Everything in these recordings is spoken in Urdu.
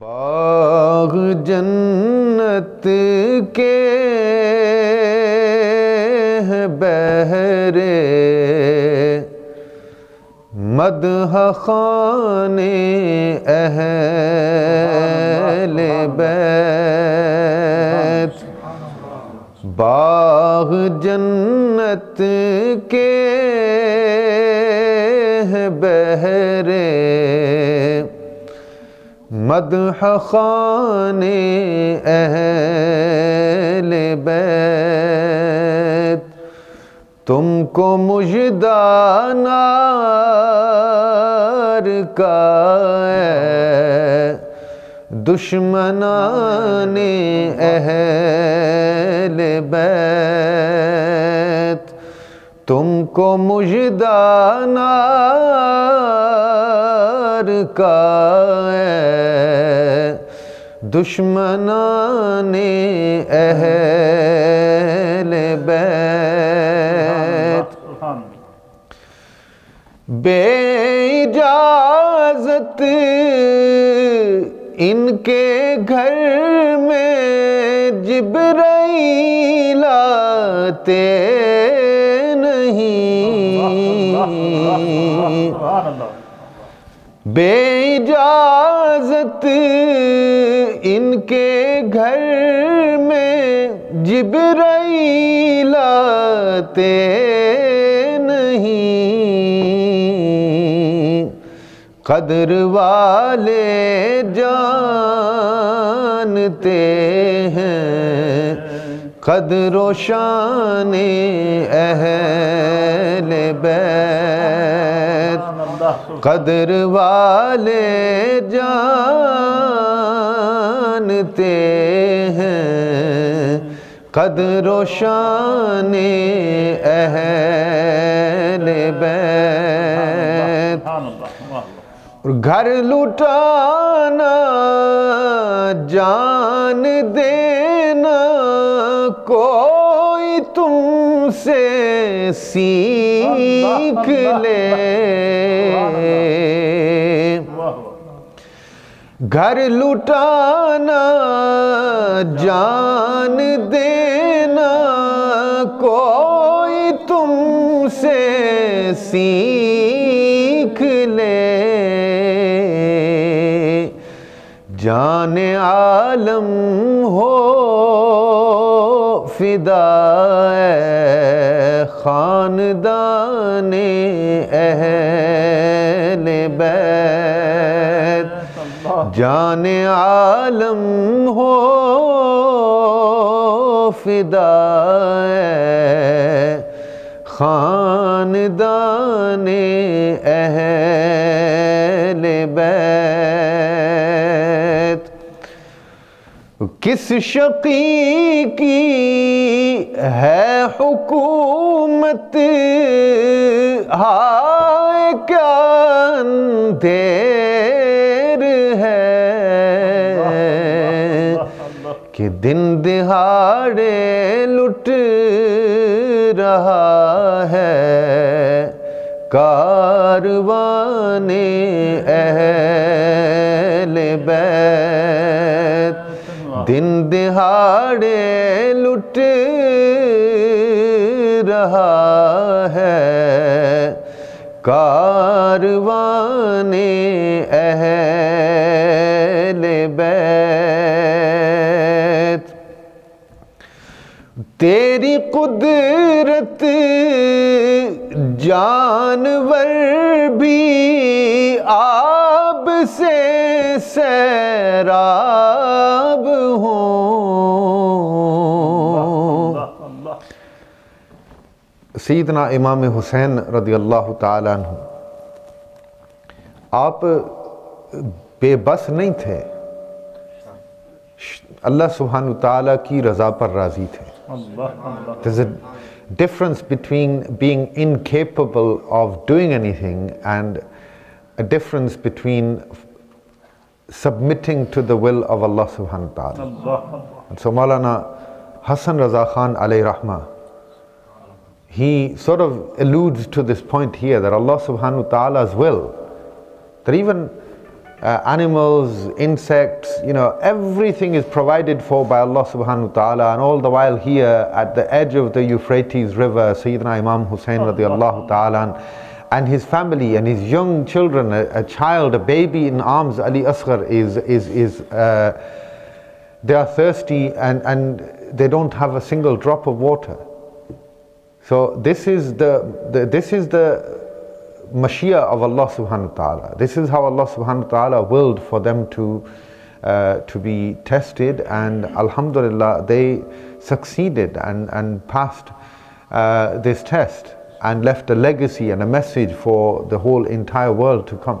باغ جنت کے بہرے مدح خانے اہل بیت باغ جنت کے بہرے مدح خانے اہل بیت۔ تم کو مجدہ نار کا ہے۔ دشمنان اہل بیت۔ تم کو مجدہ نار کا ہے۔ دشمنان اہل بیت۔ بے اجازت ان کے گھر میں جبرائیل آتے نہیں۔ بے اجازت ان کے گھر میں جبرائیل آتے نہیں۔ قدر والے جانتے ہیں۔ قدر و شان اہل بیت قدر والے جانتے ہیں قدر و شان اہل بیت۔ گھر لٹانا جان دینا کوئی تم سے سیکھ لے۔ گھر لٹانا جان دینا کوئی تم سے سیکھ لے۔ جان عالم ہو فدا خاندان اہل بیت۔ جان عالم ہو فدا خاندان اہل بیت۔ کس شقی کی ہے حکومت؟ ہائے کیا اندھیر ہے؟ کہ دن دہاڑے لٹ رہا ہے۔ کاروان اہل بیت دن دہاڑے لٹ رہا ہے۔ کاروان اہل بیت۔ تیری قدرت جانور بھی آب سے سیراب ہوں۔ سیدنا امام حسین رضی اللہ تعالیٰ عنہ، آپ بے بس نہیں تھے، اللہ سبحانہ تعالیٰ کی رضا پر راضی تھے۔ There's a difference between being incapable of doing anything and a difference between submitting to the will of Allah subhanahu wa ta'ala. And so Maulana Hassan Raza Khan alayhi rahmah, he sort of alludes to this point here that Allah subhanahu wa ta'ala's will, that even uh, animals, insects, you know, everything is provided for by Allah subhanahu wa ta'ala and all the while here at the edge of the Euphrates river, Sayyidina Imam Hussein radiallahu ta'ala and his family and his young children, a, a child, a baby in arms, Ali Asghar is, is, is uh, they are thirsty and, and they don't have a single drop of water. So this is the, the this is the Mashiach of Allah subhanahu wa ta'ala. This is how Allah subhanahu wa ta'ala willed for them to, uh, to be tested and Alhamdulillah they succeeded and, and passed uh, this test and left a legacy and a message for the whole entire world to come.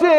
se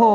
ho.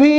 bhi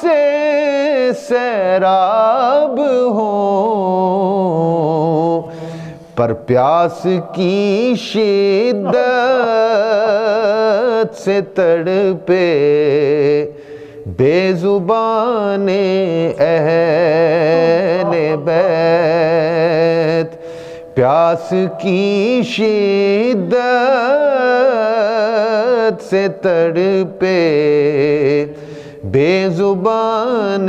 سے سیراب ہوں پر پیاس کی شدت سے تڑپے بے زبان اہل بیت۔ پیاس کی شدت سے تڑپے بے زبان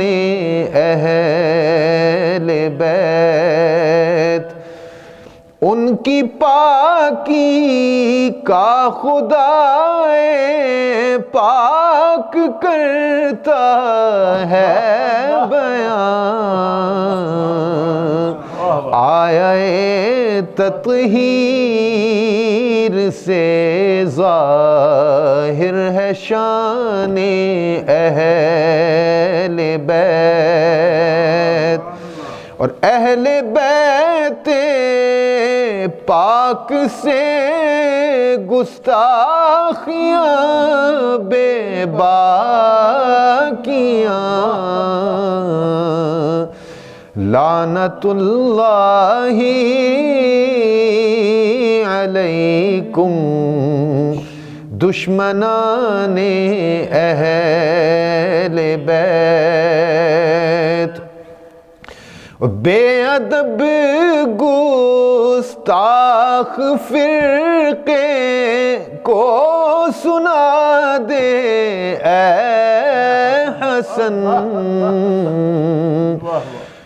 اہل بیت، ان کی پاکی کا خدا پاک کرتا ہے بیان۔ آیا تطہیر سے ظاہر شان اہل بیت۔ اور اہل بیت پاک سے گستاخیاں بے باکیاں۔ لعنت اللہ علیکم۔ دشمنان اہل بیت۔ بے ادب گستاخ فرقے کو سنا دے اے حسن۔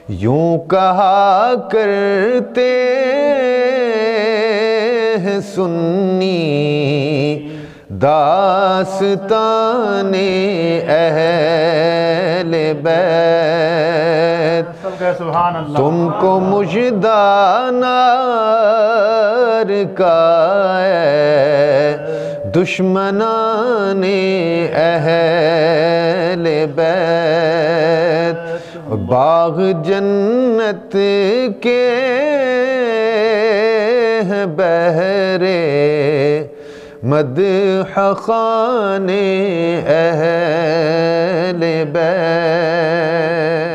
یوں کہا کرتے ہیں سنی۔ داستان اہل بیت۔ تم کو مجدانار کا ہے۔ دشمنان اہل بیت۔ باغ جنت کے بہرے۔ مدح خان أهل بيت.